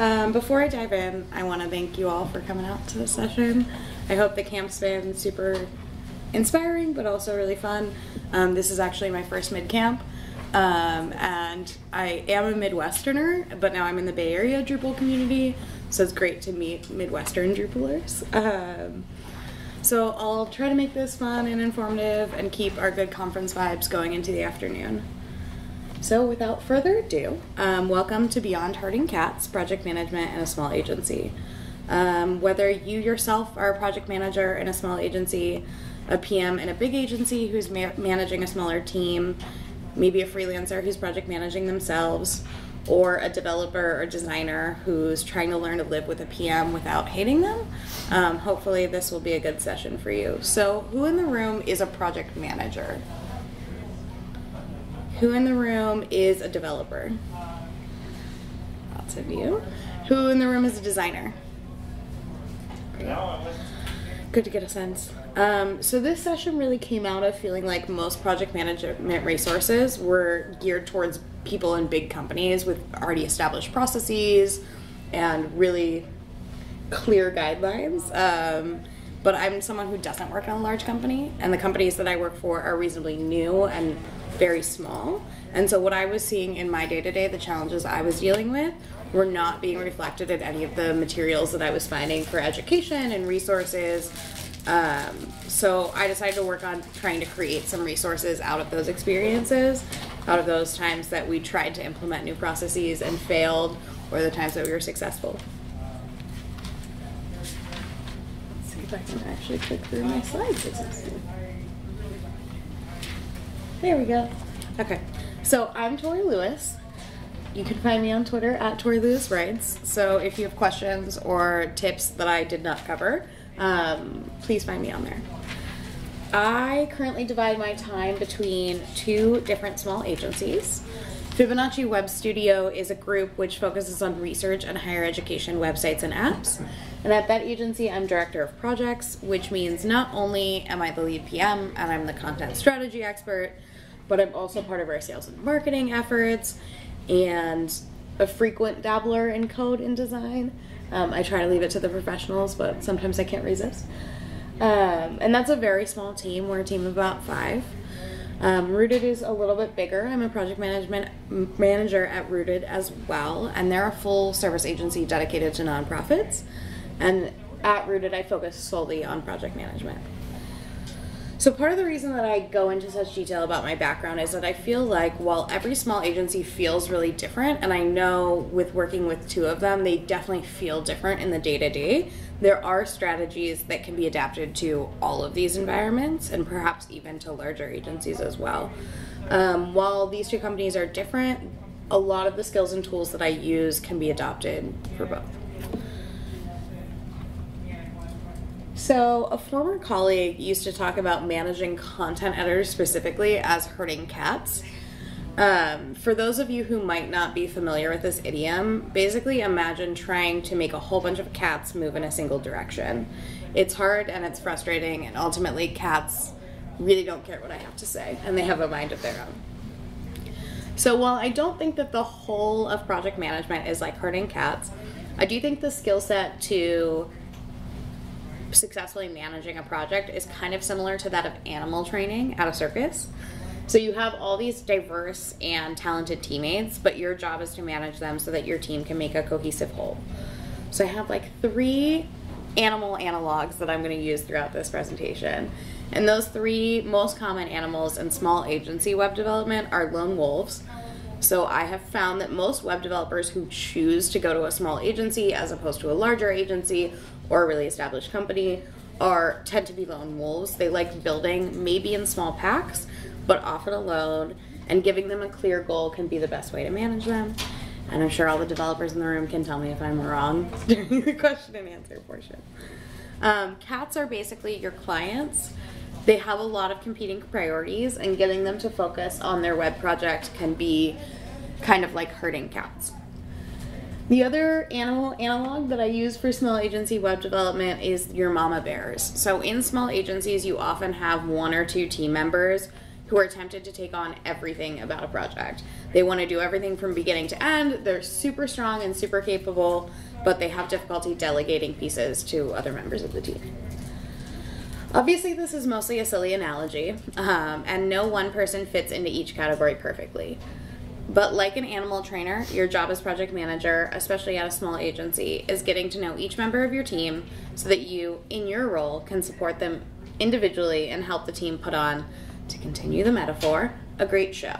Um, before I dive in, I want to thank you all for coming out to this session. I hope the camp's been super inspiring, but also really fun. Um, this is actually my first mid camp, um, and I am a Midwesterner, but now I'm in the Bay Area Drupal community, so it's great to meet Midwestern Drupalers. Um, so I'll try to make this fun and informative and keep our good conference vibes going into the afternoon. So, without further ado, um, welcome to Beyond Herding Cats Project Management in a Small Agency. Um, whether you yourself are a project manager in a small agency, a PM in a big agency who's ma- managing a smaller team, maybe a freelancer who's project managing themselves, or a developer or designer who's trying to learn to live with a PM without hating them, um, hopefully this will be a good session for you. So, who in the room is a project manager? Who in the room is a developer? Lots of you. Who in the room is a designer? Good to get a sense. Um, so this session really came out of feeling like most project management resources were geared towards people in big companies with already established processes and really clear guidelines. Um, but I'm someone who doesn't work in a large company, and the companies that I work for are reasonably new and very small. And so, what I was seeing in my day to day, the challenges I was dealing with, were not being reflected in any of the materials that I was finding for education and resources. Um, so, I decided to work on trying to create some resources out of those experiences, out of those times that we tried to implement new processes and failed, or the times that we were successful. Let's see if I can actually click through my slides. There we go. Okay, so I'm Tori Lewis. You can find me on Twitter at Tori Lewis Writes. So if you have questions or tips that I did not cover, um, please find me on there. I currently divide my time between two different small agencies. Fibonacci Web Studio is a group which focuses on research and higher education websites and apps. And at that agency, I'm director of projects, which means not only am I the lead PM and I'm the content strategy expert, but I'm also part of our sales and marketing efforts and a frequent dabbler in code and design. Um, I try to leave it to the professionals, but sometimes I can't resist. Um, and that's a very small team. We're a team of about five. Um, Rootid is a little bit bigger. I'm a project management manager at Rootid as well, and they're a full service agency dedicated to nonprofits. And at Rootid, I focus solely on project management. So, part of the reason that I go into such detail about my background is that I feel like while every small agency feels really different, and I know with working with two of them, they definitely feel different in the day to day, there are strategies that can be adapted to all of these environments and perhaps even to larger agencies as well. Um, while these two companies are different, a lot of the skills and tools that I use can be adopted for both. So, a former colleague used to talk about managing content editors specifically as herding cats. Um, for those of you who might not be familiar with this idiom, basically imagine trying to make a whole bunch of cats move in a single direction. It's hard and it's frustrating, and ultimately, cats really don't care what I have to say, and they have a mind of their own. So, while I don't think that the whole of project management is like herding cats, I do think the skill set to successfully managing a project is kind of similar to that of animal training at a circus. So you have all these diverse and talented teammates, but your job is to manage them so that your team can make a cohesive whole. So I have like three animal analogs that I'm going to use throughout this presentation. And those three most common animals in small agency web development are lone wolves. So I have found that most web developers who choose to go to a small agency as opposed to a larger agency or a really established company are tend to be lone wolves. They like building maybe in small packs, but often alone, and giving them a clear goal can be the best way to manage them. And I'm sure all the developers in the room can tell me if I'm wrong during the question and answer portion. Um, cats are basically your clients. They have a lot of competing priorities, and getting them to focus on their web project can be kind of like herding cats. The other animal analog that I use for small agency web development is your mama bears. So in small agencies, you often have one or two team members who are tempted to take on everything about a project. They want to do everything from beginning to end. They're super strong and super capable, but they have difficulty delegating pieces to other members of the team. Obviously, this is mostly a silly analogy, um, and no one person fits into each category perfectly. But like an animal trainer, your job as project manager, especially at a small agency, is getting to know each member of your team so that you, in your role, can support them individually and help the team put on, to continue the metaphor, a great show.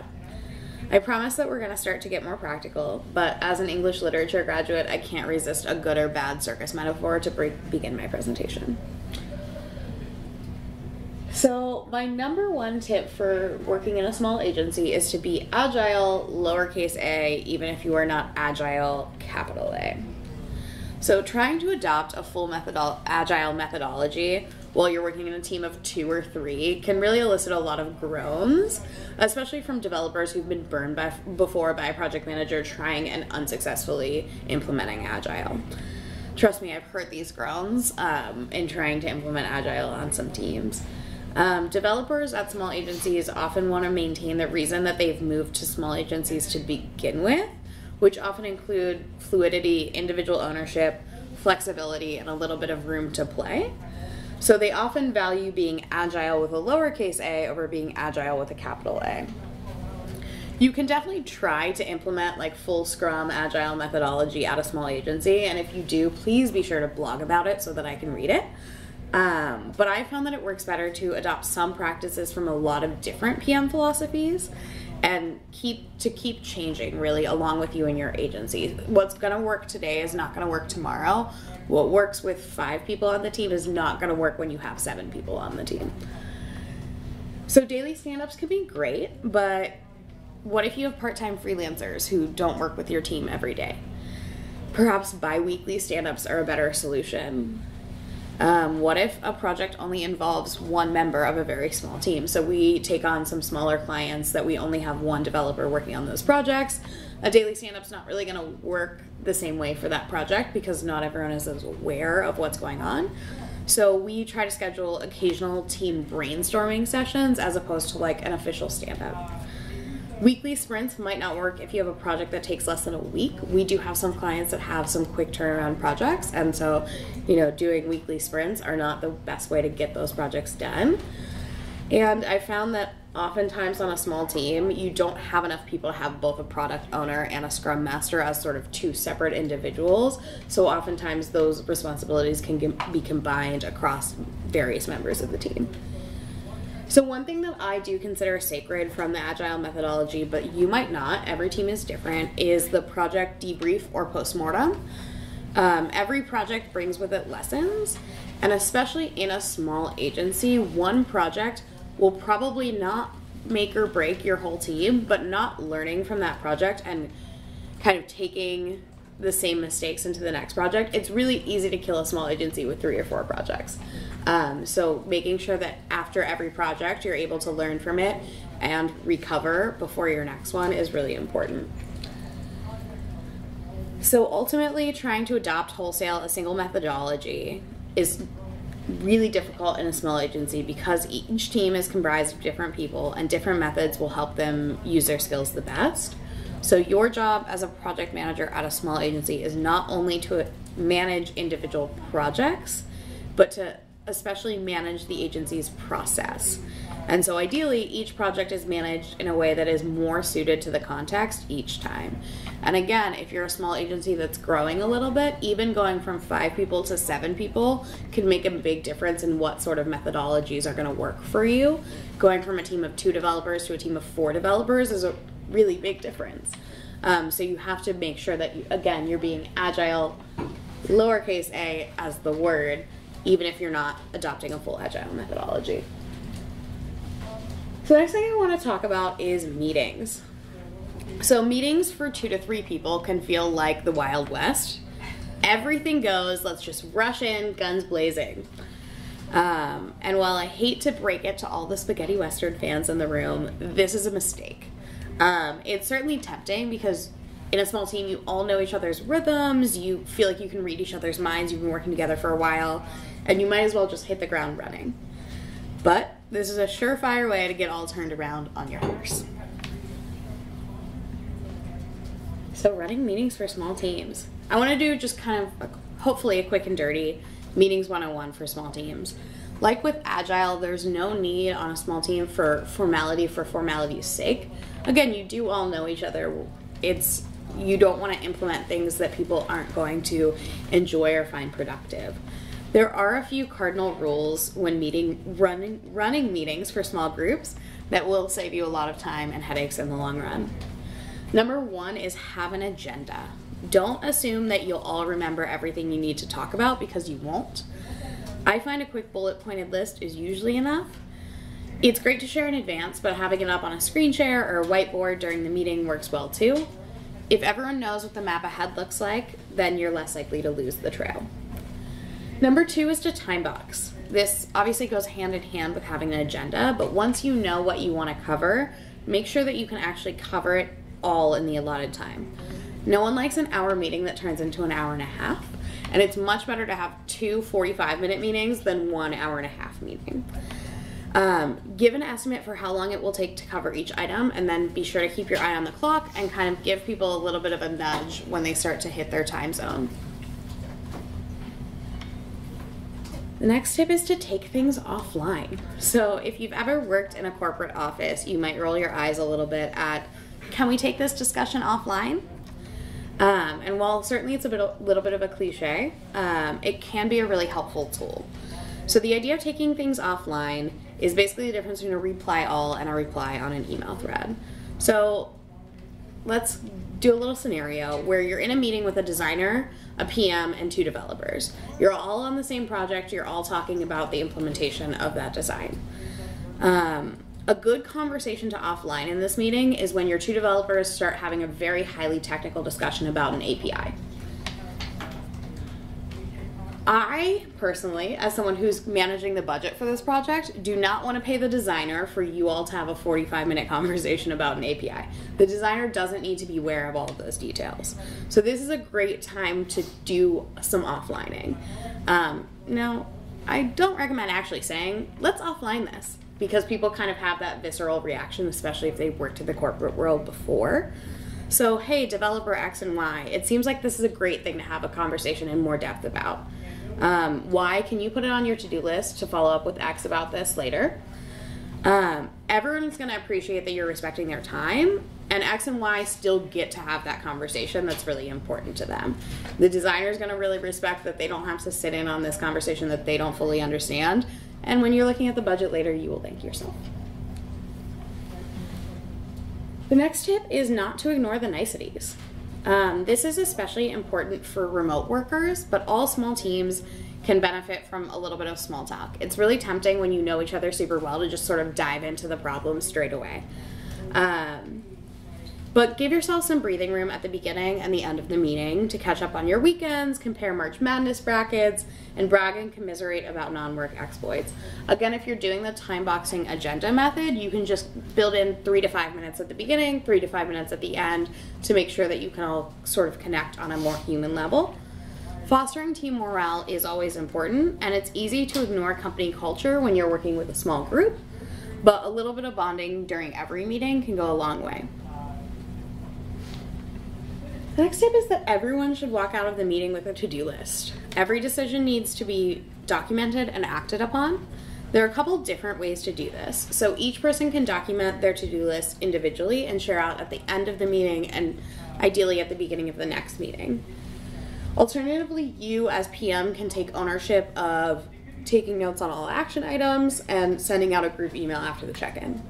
I promise that we're going to start to get more practical, but as an English literature graduate, I can't resist a good or bad circus metaphor to begin my presentation. So, my number one tip for working in a small agency is to be agile, lowercase a, even if you are not agile, capital A. So, trying to adopt a full methodol- agile methodology while you're working in a team of two or three can really elicit a lot of groans, especially from developers who've been burned by, before by a project manager trying and unsuccessfully implementing agile. Trust me, I've heard these groans um, in trying to implement agile on some teams. Um, developers at small agencies often want to maintain the reason that they've moved to small agencies to begin with, which often include fluidity, individual ownership, flexibility, and a little bit of room to play. So they often value being agile with a lowercase a over being agile with a capital A. You can definitely try to implement like full Scrum agile methodology at a small agency, and if you do, please be sure to blog about it so that I can read it. Um, but I found that it works better to adopt some practices from a lot of different PM philosophies and keep to keep changing really along with you and your agency. What's going to work today is not going to work tomorrow. What works with 5 people on the team is not going to work when you have 7 people on the team. So daily stand-ups can be great, but what if you have part-time freelancers who don't work with your team every day? Perhaps bi-weekly stand-ups are a better solution. Um, what if a project only involves one member of a very small team? So we take on some smaller clients that we only have one developer working on those projects. A daily stand up's not really going to work the same way for that project because not everyone is as aware of what's going on. So we try to schedule occasional team brainstorming sessions as opposed to like an official stand up. Weekly sprints might not work if you have a project that takes less than a week. We do have some clients that have some quick turnaround projects, and so, you know, doing weekly sprints are not the best way to get those projects done. And I found that oftentimes on a small team, you don't have enough people to have both a product owner and a scrum master as sort of two separate individuals. So oftentimes those responsibilities can be combined across various members of the team. So, one thing that I do consider sacred from the Agile methodology, but you might not, every team is different, is the project debrief or postmortem. Um, every project brings with it lessons, and especially in a small agency, one project will probably not make or break your whole team, but not learning from that project and kind of taking the same mistakes into the next project, it's really easy to kill a small agency with three or four projects. Um, so making sure that after every project you're able to learn from it and recover before your next one is really important. So ultimately, trying to adopt wholesale a single methodology is really difficult in a small agency because each team is comprised of different people and different methods will help them use their skills the best. So, your job as a project manager at a small agency is not only to manage individual projects, but to especially manage the agency's process. And so ideally, each project is managed in a way that is more suited to the context each time. And again, if you're a small agency that's growing a little bit, even going from five people to seven people can make a big difference in what sort of methodologies are going to work for you. Going from a team of two developers to a team of four developers is a really big difference. Um, so you have to make sure that, you, again, you're being agile, lowercase a as the word, even if you're not adopting a full agile methodology. So, the next thing I want to talk about is meetings. So, meetings for two to three people can feel like the Wild West. Everything goes, let's just rush in, guns blazing. Um, and while I hate to break it to all the spaghetti western fans in the room, this is a mistake. Um, it's certainly tempting because in a small team, you all know each other's rhythms, you feel like you can read each other's minds, you've been working together for a while, and you might as well just hit the ground running. But This is a surefire way to get all turned around on your horse. So, running meetings for small teams. I want to do just kind of a, hopefully a quick and dirty meetings 101 for small teams. Like with Agile, there's no need on a small team for formality for formality's sake. Again, you do all know each other. It's you don't want to implement things that people aren't going to enjoy or find productive. There are a few cardinal rules when meeting running running meetings for small groups that will save you a lot of time and headaches in the long run. Number 1 is have an agenda. Don't assume that you'll all remember everything you need to talk about because you won't. I find a quick bullet pointed list is usually enough. It's great to share in advance, but having it up on a screen share or a whiteboard during the meeting works well too. If everyone knows what the map ahead looks like, then you're less likely to lose the trail. Number two is to time box. This obviously goes hand in hand with having an agenda, but once you know what you want to cover, make sure that you can actually cover it all in the allotted time. No one likes an hour meeting that turns into an hour and a half, and it's much better to have two 45 minute meetings than one hour and a half meeting. Um, give an estimate for how long it will take to cover each item, and then be sure to keep your eye on the clock and kind of give people a little bit of a nudge when they start to hit their time zone. The next tip is to take things offline. So, if you've ever worked in a corporate office, you might roll your eyes a little bit at can we take this discussion offline? Um, and while certainly it's a bit, little bit of a cliche, um, it can be a really helpful tool. So, the idea of taking things offline is basically the difference between a reply all and a reply on an email thread. So, let's do a little scenario where you're in a meeting with a designer, a PM, and two developers. You're all on the same project, you're all talking about the implementation of that design. Um, a good conversation to offline in this meeting is when your two developers start having a very highly technical discussion about an API. I personally, as someone who's managing the budget for this project, do not want to pay the designer for you all to have a 45 minute conversation about an API. The designer doesn't need to be aware of all of those details. So, this is a great time to do some offlining. Um, now, I don't recommend actually saying, let's offline this, because people kind of have that visceral reaction, especially if they've worked in the corporate world before. So, hey, developer X and Y, it seems like this is a great thing to have a conversation in more depth about. Um, y, can you put it on your to do list to follow up with X about this later? Um, everyone's going to appreciate that you're respecting their time, and X and Y still get to have that conversation that's really important to them. The designer is going to really respect that they don't have to sit in on this conversation that they don't fully understand, and when you're looking at the budget later, you will thank yourself. The next tip is not to ignore the niceties. Um, this is especially important for remote workers, but all small teams can benefit from a little bit of small talk. It's really tempting when you know each other super well to just sort of dive into the problem straight away. Um, but give yourself some breathing room at the beginning and the end of the meeting to catch up on your weekends, compare March Madness brackets, and brag and commiserate about non work exploits. Again, if you're doing the time boxing agenda method, you can just build in three to five minutes at the beginning, three to five minutes at the end to make sure that you can all sort of connect on a more human level. Fostering team morale is always important, and it's easy to ignore company culture when you're working with a small group, but a little bit of bonding during every meeting can go a long way. The next tip is that everyone should walk out of the meeting with a to do list. Every decision needs to be documented and acted upon. There are a couple different ways to do this. So each person can document their to do list individually and share out at the end of the meeting and ideally at the beginning of the next meeting. Alternatively, you as PM can take ownership of taking notes on all action items and sending out a group email after the check in.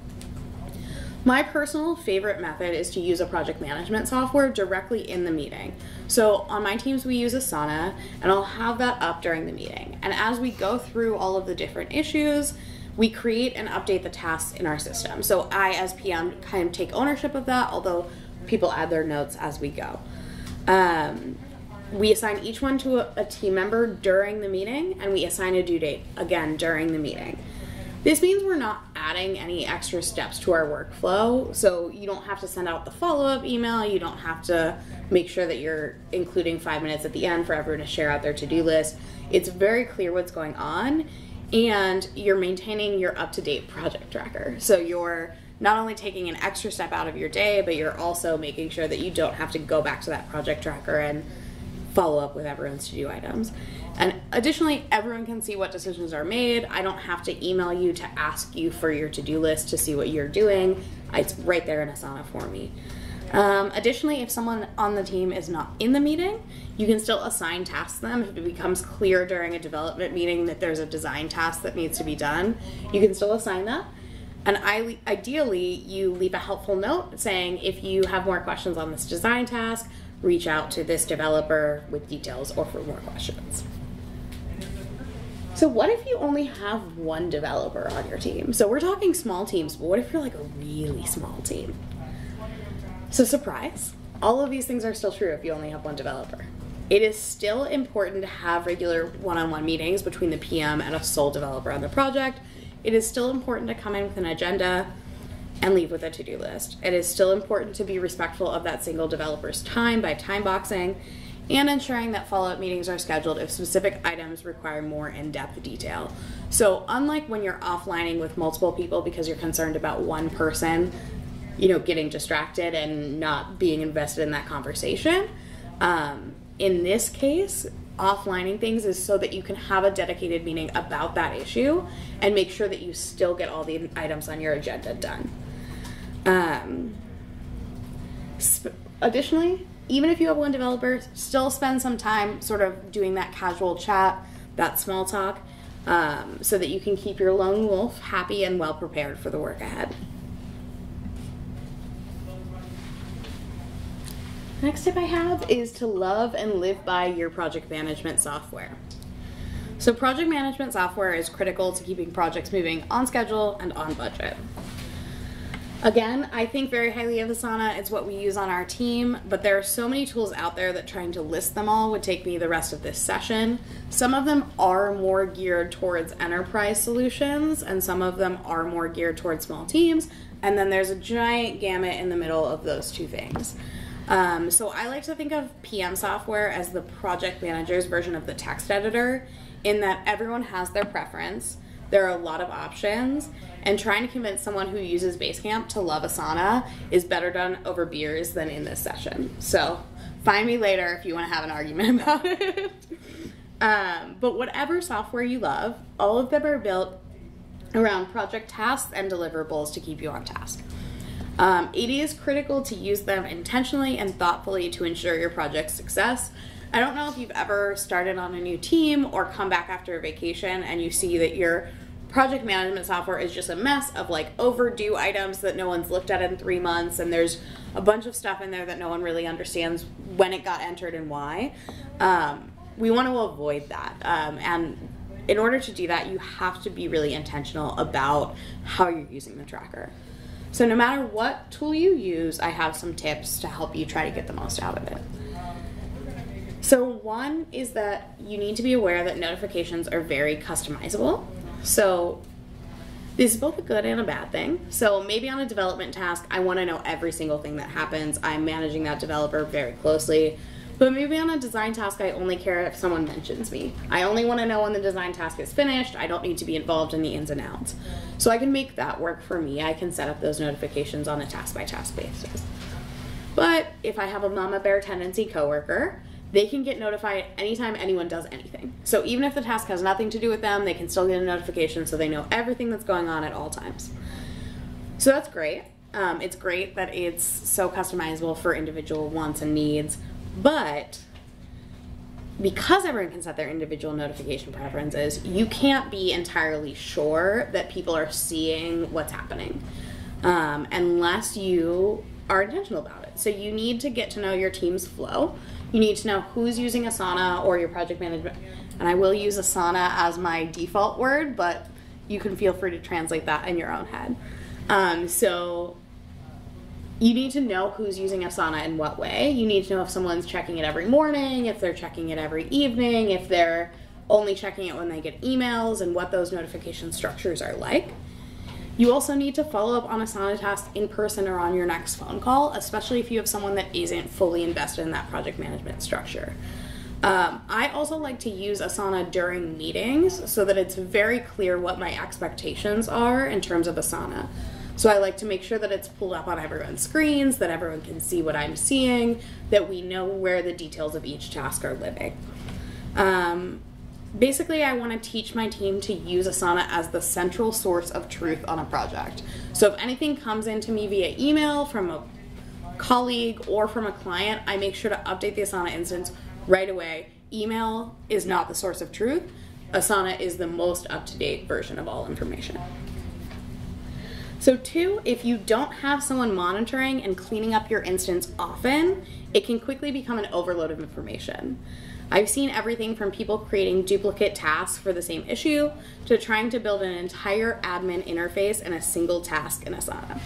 My personal favorite method is to use a project management software directly in the meeting. So on my teams, we use Asana, and I'll have that up during the meeting. And as we go through all of the different issues, we create and update the tasks in our system. So I, as PM, kind of take ownership of that, although people add their notes as we go. Um, we assign each one to a, a team member during the meeting, and we assign a due date again during the meeting. This means we're not adding any extra steps to our workflow. So you don't have to send out the follow up email. You don't have to make sure that you're including five minutes at the end for everyone to share out their to do list. It's very clear what's going on. and you're maintaining your up to date project tracker. So you're not only taking an extra step out of your day, but you're also making sure that you don't have to go back to that project tracker and follow up with everyone's to do items. And additionally, everyone can see what decisions are made. I don't have to email you to ask you for your to do list to see what you're doing. It's right there in Asana for me. Um, additionally, if someone on the team is not in the meeting, you can still assign tasks to them. If it becomes clear during a development meeting that there's a design task that needs to be done, you can still assign that. And I, ideally, you leave a helpful note saying if you have more questions on this design task, reach out to this developer with details or for more questions. So, what if you only have one developer on your team? So, we're talking small teams, but what if you're like a really small team? So, surprise, all of these things are still true if you only have one developer. It is still important to have regular one on one meetings between the PM and a sole developer on the project. It is still important to come in with an agenda and leave with a to do list. It is still important to be respectful of that single developer's time by time boxing and ensuring that follow up meetings are scheduled if specific items require more in depth detail. So, unlike when you're offlining with multiple people because you're concerned about one person, you know, getting distracted and not being invested in that conversation, um, in this case, offlining things is so that you can have a dedicated meeting about that issue and make sure that you still get all the items on your agenda done. Um, additionally, even if you have one developer, still spend some time sort of doing that casual chat, that small talk, um, so that you can keep your lone wolf happy and well prepared for the work ahead. Next tip I have is to love and live by your project management software. So, project management software is critical to keeping projects moving on schedule and on budget. Again, I think very highly of Asana. It's what we use on our team, but there are so many tools out there that trying to list them all would take me the rest of this session. Some of them are more geared towards enterprise solutions, and some of them are more geared towards small teams, and then there's a giant gamut in the middle of those two things. Um, so I like to think of PM software as the project manager's version of the text editor, in that everyone has their preference. There are a lot of options, and trying to convince someone who uses Basecamp to love Asana is better done over beers than in this session. So find me later if you want to have an argument about it. um, but whatever software you love, all of them are built around project tasks and deliverables to keep you on task. Um, it is critical to use them intentionally and thoughtfully to ensure your project's success. I don't know if you've ever started on a new team or come back after a vacation and you see that your project management software is just a mess of like overdue items that no one's looked at in three months, and there's a bunch of stuff in there that no one really understands when it got entered and why. Um, we want to avoid that. Um, and in order to do that, you have to be really intentional about how you're using the tracker. So, no matter what tool you use, I have some tips to help you try to get the most out of it. So, one is that you need to be aware that notifications are very customizable. So, this is both a good and a bad thing. So, maybe on a development task, I want to know every single thing that happens. I'm managing that developer very closely. But maybe on a design task, I only care if someone mentions me. I only want to know when the design task is finished. I don't need to be involved in the ins and outs. So I can make that work for me. I can set up those notifications on a task by task basis. But if I have a mama bear tendency coworker, they can get notified anytime anyone does anything. So even if the task has nothing to do with them, they can still get a notification so they know everything that's going on at all times. So that's great. Um, it's great that it's so customizable for individual wants and needs. But because everyone can set their individual notification preferences, you can't be entirely sure that people are seeing what's happening um, unless you are intentional about it. So you need to get to know your team's flow. You need to know who's using Asana or your project management. And I will use Asana as my default word, but you can feel free to translate that in your own head. Um, so you need to know who's using Asana in what way. You need to know if someone's checking it every morning, if they're checking it every evening, if they're only checking it when they get emails, and what those notification structures are like. You also need to follow up on Asana tasks in person or on your next phone call, especially if you have someone that isn't fully invested in that project management structure. Um, I also like to use Asana during meetings so that it's very clear what my expectations are in terms of Asana. So I like to make sure that it's pulled up on everyone's screens, that everyone can see what I'm seeing, that we know where the details of each task are living. Um, basically, I want to teach my team to use Asana as the central source of truth on a project. So if anything comes into me via email from a colleague or from a client, I make sure to update the Asana instance right away. Email is not the source of truth. Asana is the most up to date version of all information. So, two, if you don't have someone monitoring and cleaning up your instance often, it can quickly become an overload of information. I've seen everything from people creating duplicate tasks for the same issue to trying to build an entire admin interface in a single task in Asana.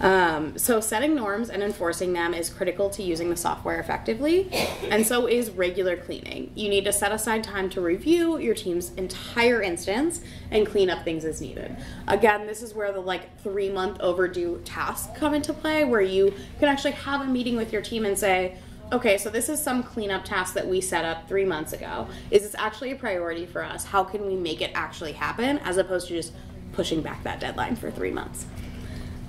Um, so, setting norms and enforcing them is critical to using the software effectively, and so is regular cleaning. You need to set aside time to review your team's entire instance and clean up things as needed. Again, this is where the like three month overdue tasks come into play, where you can actually have a meeting with your team and say, okay, so this is some cleanup task that we set up three months ago. Is this actually a priority for us? How can we make it actually happen as opposed to just pushing back that deadline for three months?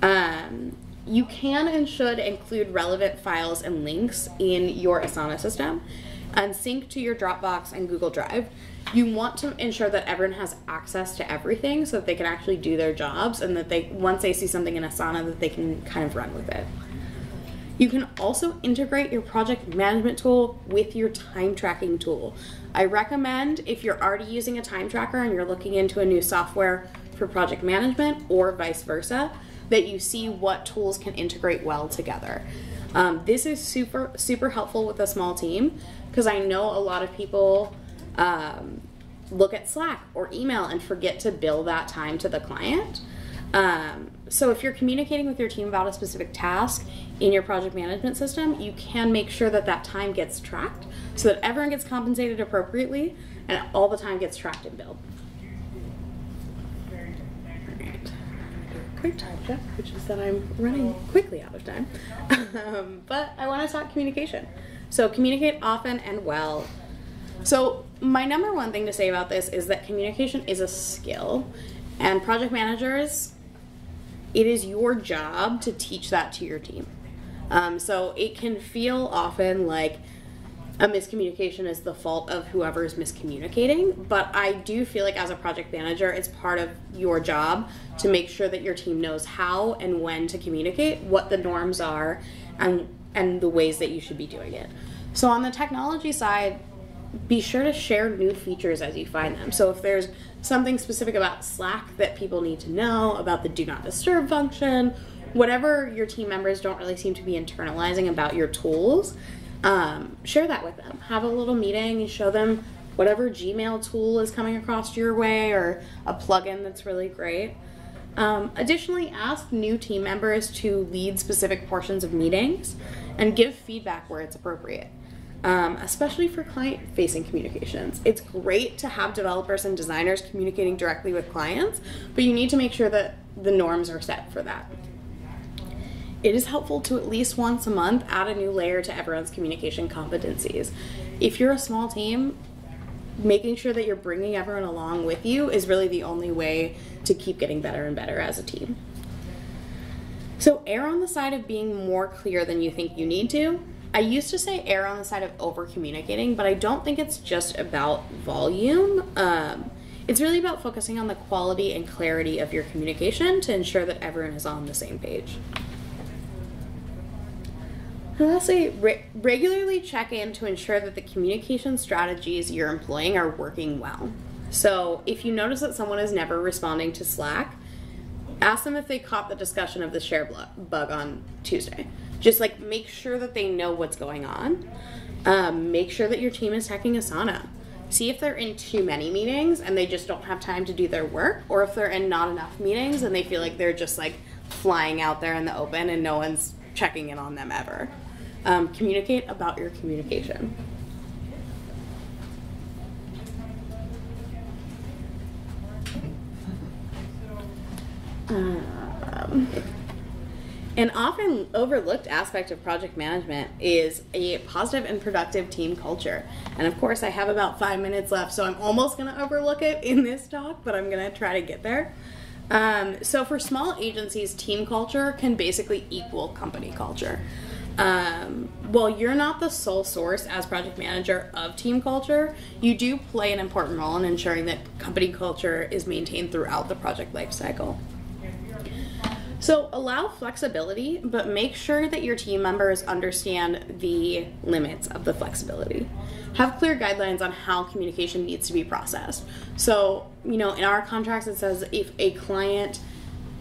Um, you can and should include relevant files and links in your Asana system and sync to your Dropbox and Google Drive. You want to ensure that everyone has access to everything so that they can actually do their jobs and that they once they see something in Asana that they can kind of run with it. You can also integrate your project management tool with your time tracking tool. I recommend if you're already using a time tracker and you're looking into a new software for project management or vice versa, that you see what tools can integrate well together. Um, this is super super helpful with a small team because I know a lot of people um, look at Slack or email and forget to bill that time to the client. Um, so if you're communicating with your team about a specific task in your project management system, you can make sure that that time gets tracked so that everyone gets compensated appropriately and all the time gets tracked and billed. quick time check, which is that I'm running quickly out of time. um, but I want to talk communication. So communicate often and well. So my number one thing to say about this is that communication is a skill, and project managers, it is your job to teach that to your team. Um, so it can feel often like a miscommunication is the fault of whoever is miscommunicating. But I do feel like as a project manager, it's part of your job to make sure that your team knows how and when to communicate, what the norms are, and and the ways that you should be doing it. So on the technology side, be sure to share new features as you find them. So if there's something specific about Slack that people need to know about the do not disturb function, whatever your team members don't really seem to be internalizing about your tools, um, share that with them. Have a little meeting and show them whatever Gmail tool is coming across your way or a plugin that's really great. Um, additionally, ask new team members to lead specific portions of meetings and give feedback where it's appropriate, um, especially for client facing communications. It's great to have developers and designers communicating directly with clients, but you need to make sure that the norms are set for that it is helpful to at least once a month add a new layer to everyone's communication competencies. If you're a small team, making sure that you're bringing everyone along with you is really the only way to keep getting better and better as a team. So, err on the side of being more clear than you think you need to. I used to say err on the side of over communicating, but I don't think it's just about volume. Um, it's really about focusing on the quality and clarity of your communication to ensure that everyone is on the same page. And lastly, re- regularly check in to ensure that the communication strategies you're employing are working well. So, if you notice that someone is never responding to Slack, ask them if they caught the discussion of the share bug on Tuesday. Just like make sure that they know what's going on. Um, make sure that your team is checking Asana. See if they're in too many meetings and they just don't have time to do their work, or if they're in not enough meetings and they feel like they're just like flying out there in the open and no one's checking in on them ever. Um, communicate about your communication. Um, An often overlooked aspect of project management is a positive and productive team culture. And of course, I have about five minutes left, so I'm almost going to overlook it in this talk, but I'm going to try to get there. Um, so, for small agencies, team culture can basically equal company culture. Um, well, you're not the sole source as project manager of team culture, you do play an important role in ensuring that company culture is maintained throughout the project lifecycle. So allow flexibility, but make sure that your team members understand the limits of the flexibility. Have clear guidelines on how communication needs to be processed. So, you know, in our contracts, it says if a client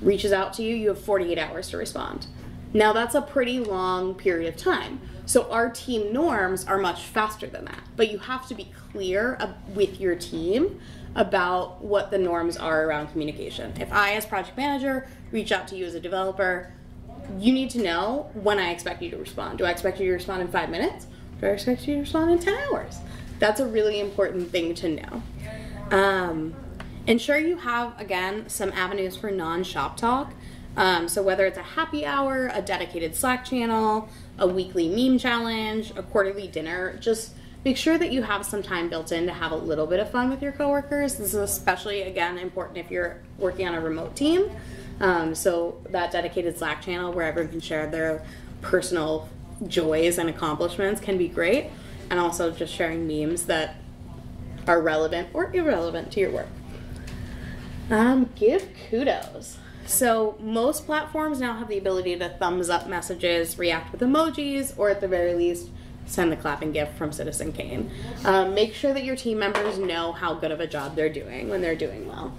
reaches out to you, you have 48 hours to respond. Now, that's a pretty long period of time. So, our team norms are much faster than that. But you have to be clear uh, with your team about what the norms are around communication. If I, as project manager, reach out to you as a developer, you need to know when I expect you to respond. Do I expect you to respond in five minutes? Do I expect you to respond in 10 hours? That's a really important thing to know. Um, ensure you have, again, some avenues for non shop talk. Um, so, whether it's a happy hour, a dedicated Slack channel, a weekly meme challenge, a quarterly dinner, just make sure that you have some time built in to have a little bit of fun with your coworkers. This is especially, again, important if you're working on a remote team. Um, so that dedicated Slack channel where everyone can share their personal joys and accomplishments can be great. And also just sharing memes that are relevant or irrelevant to your work. Um, give kudos. So most platforms now have the ability to thumbs up messages, react with emojis, or at the very least, send the clapping gift from Citizen Kane. Um, make sure that your team members know how good of a job they're doing when they're doing well.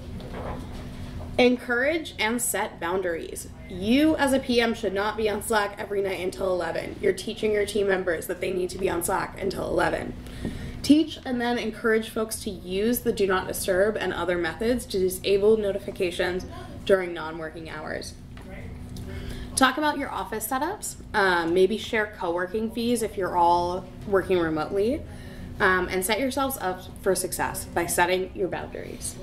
Encourage and set boundaries. You, as a PM, should not be on Slack every night until 11. You're teaching your team members that they need to be on Slack until 11. Teach and then encourage folks to use the do not disturb and other methods to disable notifications during non working hours. Talk about your office setups. Um, maybe share co working fees if you're all working remotely. Um, and set yourselves up for success by setting your boundaries.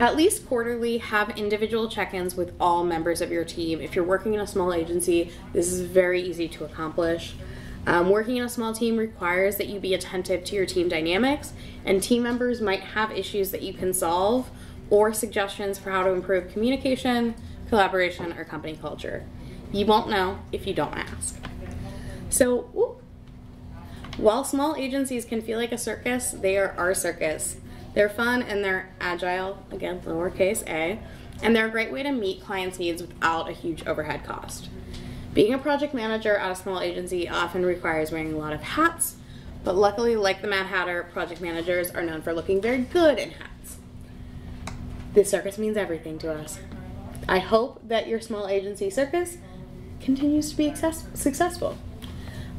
At least quarterly, have individual check ins with all members of your team. If you're working in a small agency, this is very easy to accomplish. Um, working in a small team requires that you be attentive to your team dynamics, and team members might have issues that you can solve or suggestions for how to improve communication, collaboration, or company culture. You won't know if you don't ask. So, whoop. while small agencies can feel like a circus, they are our circus. They're fun and they're agile, again, lowercase a, and they're a great way to meet clients' needs without a huge overhead cost. Being a project manager at a small agency often requires wearing a lot of hats, but luckily, like the Mad Hatter, project managers are known for looking very good in hats. This circus means everything to us. I hope that your small agency circus continues to be successful.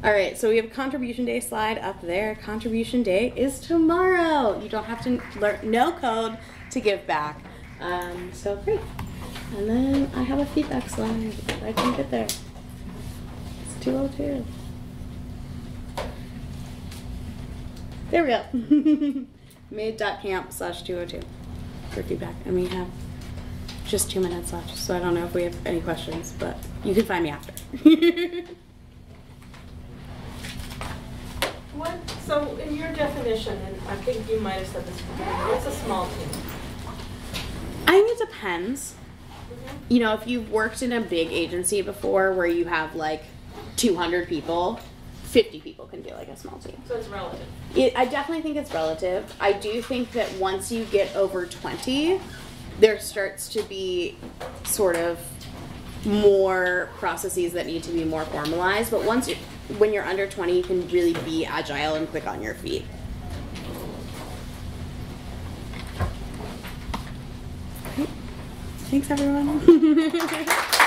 All right, so we have a contribution day slide up there. Contribution day is tomorrow. You don't have to learn no code to give back. Um, so great. And then I have a feedback slide. I can get there. It's 202. There we go. Made.camp slash 202 for feedback. And we have just two minutes left, so I don't know if we have any questions, but you can find me after. what, so in your definition, and I think you might have said this before, what's a small team? I think it depends. Mm-hmm. You know, if you've worked in a big agency before where you have like 200 people, 50 people can be like a small team. So it's relative. It, I definitely think it's relative. I do think that once you get over 20, there starts to be sort of more processes that need to be more formalized. But once you, when you're under 20, you can really be agile and quick on your feet. Thanks, everyone.